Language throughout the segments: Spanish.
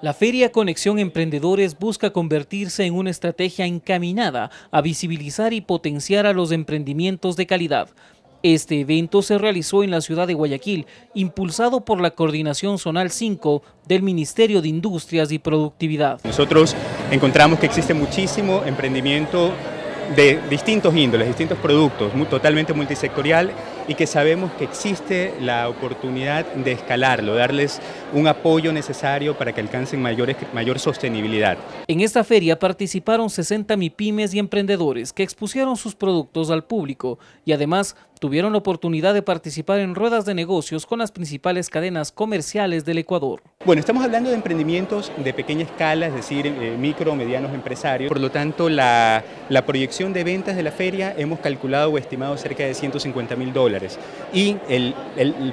La Feria Conexión Emprendedores busca convertirse en una estrategia encaminada a visibilizar y potenciar a los emprendimientos de calidad. Este evento se realizó en la ciudad de Guayaquil, impulsado por la Coordinación Zonal 5 del Ministerio de Industrias y Productividad. Nosotros encontramos que existe muchísimo emprendimiento de distintos índoles, distintos productos, totalmente multisectorial y que sabemos que existe la oportunidad de escalarlo, darles un apoyo necesario para que alcancen mayor sostenibilidad. En esta feria participaron 60 MIPIMES y emprendedores que expusieron sus productos al público y además tuvieron la oportunidad de participar en ruedas de negocios con las principales cadenas comerciales del Ecuador. Bueno, estamos hablando de emprendimientos de pequeña escala, es decir, eh, micro medianos empresarios. Por lo tanto, la, proyección de ventas de la feria hemos calculado o estimado cerca de 150 mil dólares. Y el,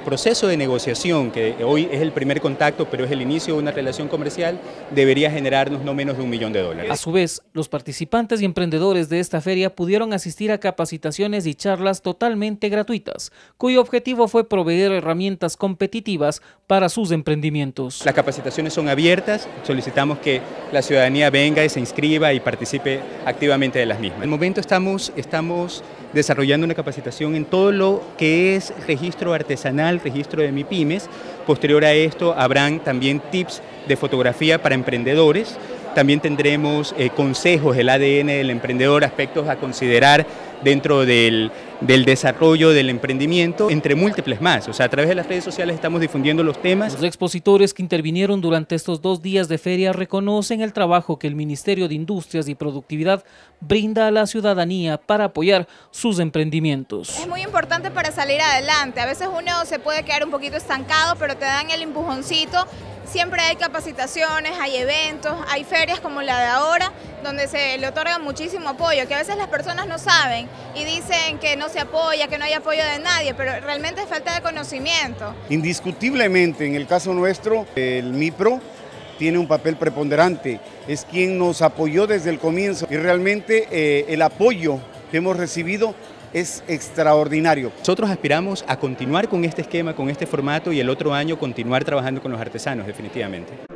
proceso de negociación, que hoy es el primer contacto, pero es el inicio de una relación comercial, debería generarnos no menos de un millón de dólares. A su vez, los participantes y emprendedores de esta feria pudieron asistir a capacitaciones y charlas totalmente gratuitas, cuyo objetivo fue proveer herramientas competitivas para sus emprendimientos. Las capacitaciones son abiertas, solicitamos que la ciudadanía venga y se inscriba y participe activamente de las mismas. En el momento estamos, estamos desarrollando una capacitación en todo lo que es registro artesanal, registro de MIPIMES. Posterior a esto habrán también tips de fotografía para emprendedores. También tendremos eh, consejos del ADN del emprendedor, aspectos a considerar dentro del, del, desarrollo del emprendimiento, entre múltiples más. O sea, a través de las redes sociales estamos difundiendo los temas. Los expositores que intervinieron durante estos dos días de feria reconocen el trabajo que el Ministerio de Industrias y Productividad brinda a la ciudadanía para apoyar sus emprendimientos. Es muy importante para salir adelante. A veces uno se puede quedar un poquito estancado, pero te dan el empujoncito Siempre hay capacitaciones, hay eventos, hay ferias como la de ahora, donde se le otorga muchísimo apoyo, que a veces las personas no saben y dicen que no se apoya, que no hay apoyo de nadie, pero realmente es falta de conocimiento. Indiscutiblemente, en el caso nuestro, el MIPRO tiene un papel preponderante, es quien nos apoyó desde el comienzo y realmente eh, el apoyo que hemos recibido es extraordinario. Nosotros aspiramos a continuar con este esquema, con este formato y el otro año continuar trabajando con los artesanos, definitivamente.